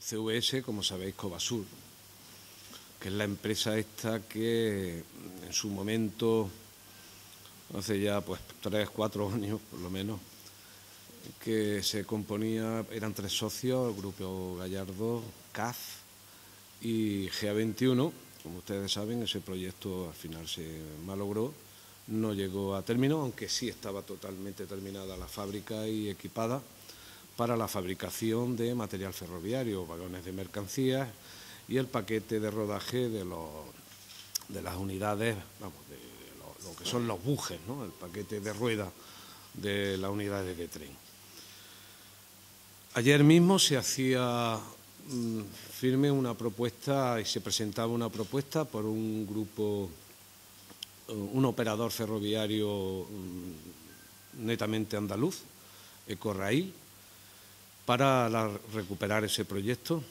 CVS, como sabéis, Cobasur, que es la empresa esta que en su momento, hace ya pues tres, cuatro años por lo menos, que se componía, eran tres socios, el Grupo Gallardo, CAF y GA21. Como ustedes saben, ese proyecto al final se malogró, no llegó a término, aunque sí estaba totalmente terminada la fábrica y equipada para la fabricación de material ferroviario, vagones de mercancías y el paquete de rodaje de, las unidades, vamos, de lo, que son los bujes, ¿no? el paquete de rueda de las unidades de tren. Ayer mismo se hacía mm, firme una propuesta y se presentaba una propuesta por un grupo, eh, un operador ferroviario mm, netamente andaluz, Ecorrail, para recuperar ese proyecto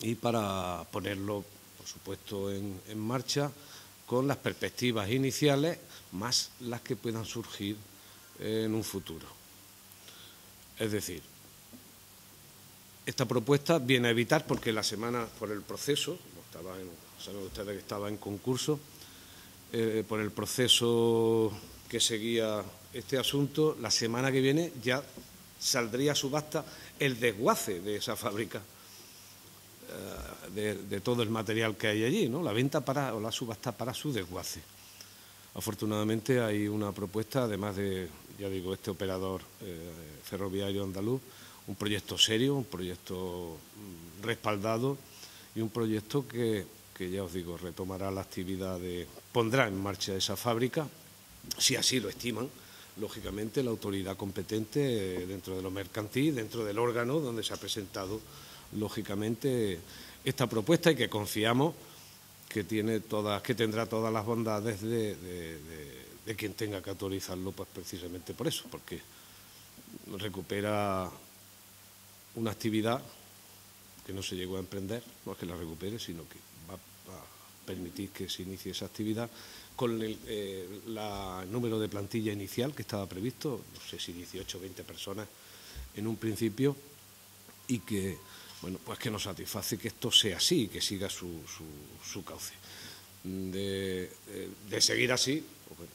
y para ponerlo, por supuesto, en, marcha con las perspectivas iniciales más las que puedan surgir en un futuro. Es decir, esta propuesta viene a evitar, porque la semana, por el proceso, estaba en, saben ustedes que estaba en concurso, eh, por el proceso que seguía este asunto, la semana que viene ya saldría a subasta el desguace de esa fábrica, eh, de, todo el material que hay allí, ¿no? la venta para, o la subasta para su desguace. Afortunadamente hay una propuesta, además de, ya digo, este operador eh, ferroviario andaluz, un proyecto serio, un proyecto mm, respaldado y un proyecto que, que ya os digo, retomará la actividad de, pondrá en marcha esa fábrica, si así lo estiman, lógicamente, la autoridad competente dentro de lo mercantil, dentro del órgano donde se ha presentado, lógicamente, esta propuesta y que confiamos que, tiene todas, que tendrá todas las bondades de, de quien tenga que autorizarlo, pues precisamente por eso, porque recupera una actividad que no se llegó a emprender, no es que la recupere, sino que va a permitir que se inicie esa actividad con el eh, número de plantilla inicial que estaba previsto, no sé si 18 o 20 personas en un principio, y que, bueno, pues que nos satisface que esto sea así, que siga su, cauce. De, seguir así, pues bueno,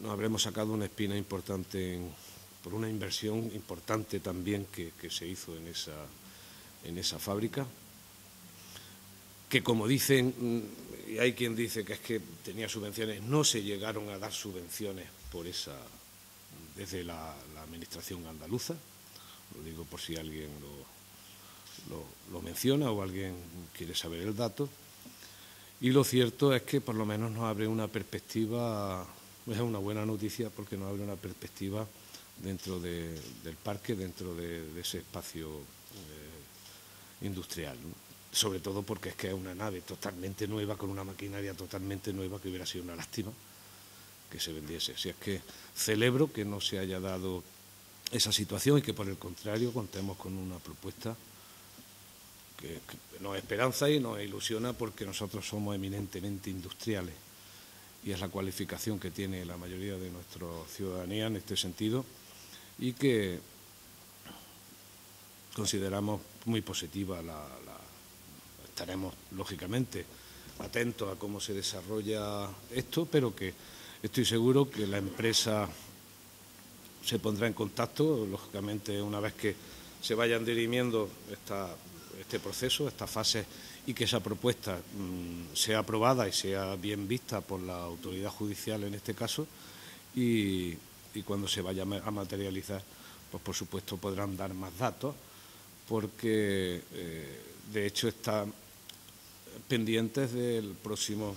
nos habremos sacado una espina importante por una inversión importante también que, se hizo en esa fábrica que como dicen, mm, y hay quien dice que es que tenía subvenciones, no se llegaron a dar subvenciones por esa, desde la, administración andaluza, lo digo por si alguien lo, lo, menciona o alguien quiere saber el dato, y lo cierto es que por lo menos nos abre una perspectiva, es una buena noticia porque nos abre una perspectiva dentro del parque, dentro de, ese espacio eh, industrial sobre todo porque es que es una nave totalmente nueva, con una maquinaria totalmente nueva, que hubiera sido una lástima que se vendiese. Si es que celebro que no se haya dado esa situación y que por el contrario contemos con una propuesta que, nos esperanza y nos ilusiona porque nosotros somos eminentemente industriales y es la cualificación que tiene la mayoría de nuestra ciudadanía en este sentido y que consideramos muy positiva la estaremos, lógicamente, atentos a cómo se desarrolla esto, pero que estoy seguro que la empresa se pondrá en contacto, lógicamente, una vez que se vayan dirimiendo este proceso, esta fase, y que esa propuesta mm, sea aprobada y sea bien vista por la autoridad judicial en este caso, y, cuando se vaya a materializar, pues por supuesto podrán dar más datos, porque eh, de hecho está pendientes del próximo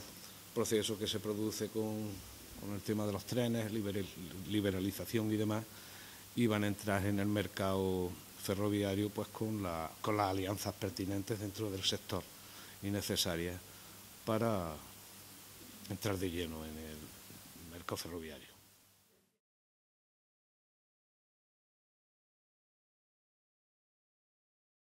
proceso que se produce con, el tema de los trenes, liberalización y demás, y van a entrar en el mercado ferroviario pues con, la, con las alianzas pertinentes dentro del sector y necesarias para entrar de lleno en el mercado ferroviario.